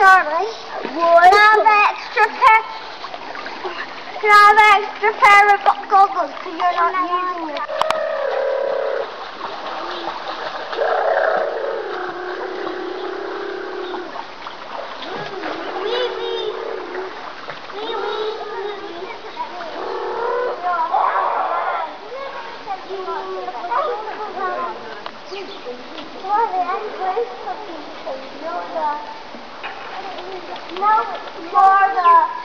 Charlie. Would have extra pair. Can I have an extra pair of goggles because you're not using them? Well, that's great. no for the